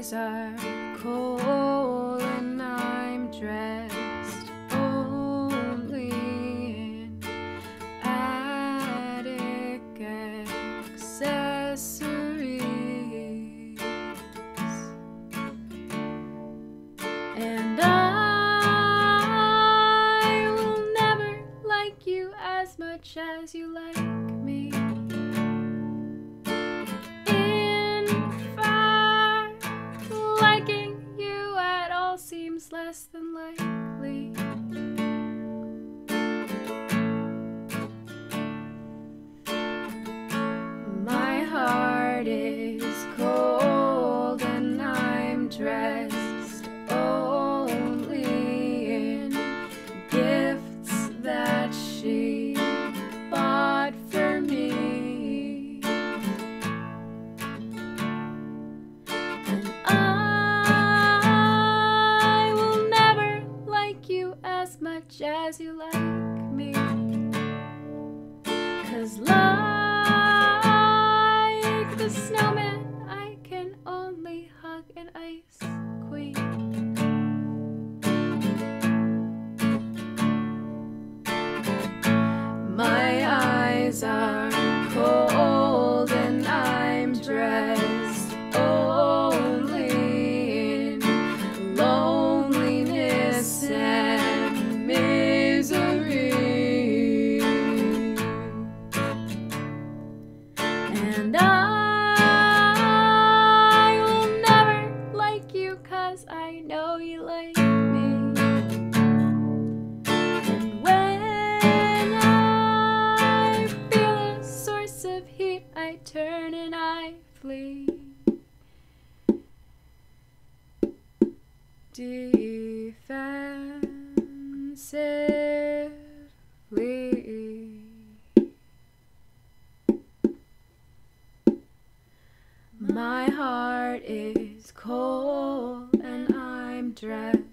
eyes are cold and I'm dressed only in attic accessories. And I will never like you as much as you like me. Likely. As you like me. Cause like the snowman, I can only hug an ice queen. My eyes are Flee. Defensively. My heart is cold and I'm dressed